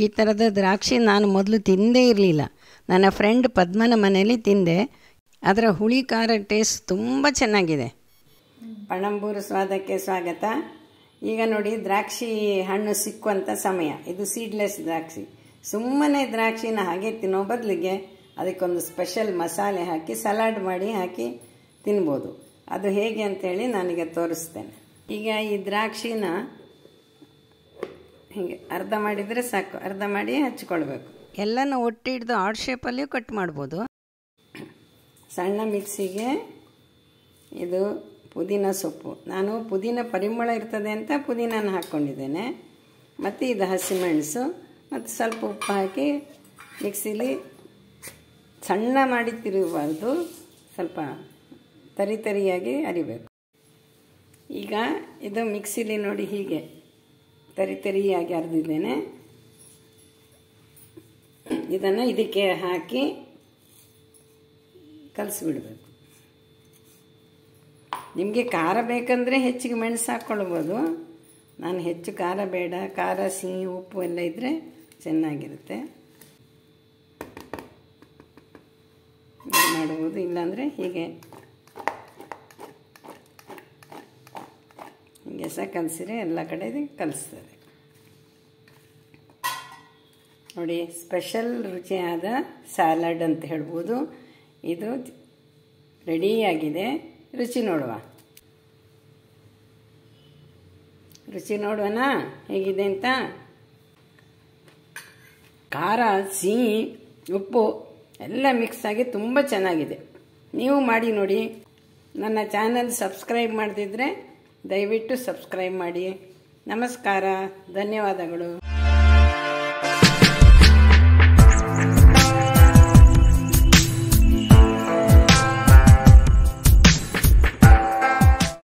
ಈ ಥರದ ದ್ರಾಕ್ಷಿ ನಾನು ಮೊದಲು ತಿಂದೇ ಇರಲಿಲ್ಲ. ನನ್ನ ಫ್ರೆಂಡ್ ಪದ್ಮನ ಮನೆಯಲ್ಲಿ ತಿಂದೆ. ಅದರ ಹುಳಿ ಖಾರ ಟೇಸ್ಟ್ ತುಂಬ ಚೆನ್ನಾಗಿದೆ. ಪಣಂಬೂರು ಸ್ವಾದಕ್ಕೆ ಸ್ವಾಗತ. ಈಗ ನೋಡಿ ದ್ರಾಕ್ಷಿ ಹಣ್ಣು ಸಿಕ್ಕುವಂಥ ಸಮಯ. ಇದು ಸೀಡ್ಲೆಸ್ ದ್ರಾಕ್ಷಿ. ಸುಮ್ಮನೆ ದ್ರಾಕ್ಷಿನ ಹಾಗೆ ತಿನ್ನೋ ಬದಲಿಗೆ ಅದಕ್ಕೊಂದು ಸ್ಪೆಷಲ್ ಮಸಾಲೆ ಹಾಕಿ ಸಲಾಡ್ ಮಾಡಿ ಹಾಕಿ ತಿನ್ಬೋದು. ಅದು ಹೇಗೆ ಅಂತೇಳಿ ನನಗೆ ತೋರಿಸ್ತೇನೆ. ಈಗ ಈ ದ್ರಾಕ್ಷಿನ ಹೀಗೆ ಅರ್ಧ ಮಾಡಿದರೆ ಸಾಕು ಅರ್ಧ ಮಾಡಿ ಹಚ್ಕೊಳ್ಬೇಕು. ಎಲ್ಲನೂ ಒಟ್ಟಿಡ್ದು ಆರ್ಟ್ ಶೇಪಲ್ಲಿಯೂ ಕಟ್ ಮಾಡ್ಬೋದು. ಸಣ್ಣ ಮಿಕ್ಸಿಗೆ ಇದು ಪುದೀನ ಸೊಪ್ಪು. ನಾನು ಪುದೀನ ಪರಿಮಳ ಇರ್ತದೆ ಅಂತ ಪುದೀನನ ಹಾಕ್ಕೊಂಡಿದ್ದೇನೆ. ಮತ್ತು ಇದು ಹಸಿಮೆಣಸು ಮತ್ತು ಸ್ವಲ್ಪ ಉಪ್ಪು ಹಾಕಿ ಮಿಕ್ಸಿಲಿ ಸಣ್ಣ ಮಾಡಿ ತಿರುಗಬಾರ್ದು ಸ್ವಲ್ಪ ತರಿ ತರಿಯಾಗಿ ಅರಿಬೇಕು. ಈಗ ಇದು ಮಿಕ್ಸಿಲಿ ನೋಡಿ ಹೀಗೆ. ತರಿ ತರಿಯಾಗಿ ಅರೆದಿದ್ದೇನೆ. ಇದನ್ನು ಇದಕ್ಕೆ ಹಾಕಿ ಕಲಸಿಬಿಡ್ಬೇಕು. ನಿಮಗೆ ಖಾರ ಬೇಕಂದರೆ ಹೆಚ್ಚಿಗೆ ಮೆಣಸು ಹಾಕ್ಕೊಳ್ಬೋದು ನಾನು ಹೆಚ್ಚು ಖಾರ ಬೇಡ. ಖಾರ, ಸಿಹಿ, ಉಪ್ಪು ಎಲ್ಲ ಇದ್ದರೆ ಚೆನ್ನಾಗಿರುತ್ತೆ. ಮಾಡ್ಬೋದು ಇಲ್ಲಾಂದರೆ ಹೀಗೆ ಹೀಗೆ ಕಲಸಿರಿ ಎಲ್ಲ ಕಡೆ ಕಲಿಸ್ತಾರೆ. ನೋಡಿ ಸ್ಪೆಷಲ್ ರುಚಿಯಾದ ಸ್ಯಾಲಡ್ ಅಂತ ಹೇಳ್ಬೋದು. ಇದು ರೆಡಿಯಾಗಿದೆ ರುಚಿ ನೋಡುವ. ರುಚಿ ನೋಡುವನಾ? ಹೇಗಿದೆ ಅಂತ? ಖಾರ, ಸಿಹಿ, ಉಪ್ಪು ಎಲ್ಲ ಮಿಕ್ಸ್ ಆಗಿ ತುಂಬ ಚೆನ್ನಾಗಿದೆ. ನೀವು ಮಾಡಿ ನೋಡಿ. ನನ್ನ ಚಾನಲ್ ಸಬ್ಸ್ಕ್ರೈಬ್ ಮಾಡದಿದ್ದರೆ ದಯವಿಟ್ಟು ಸಬ್ಸ್ಕ್ರೈಬ್ ಮಾಡಿ. ನಮಸ್ಕಾರ. ಧನ್ಯವಾದಗಳು.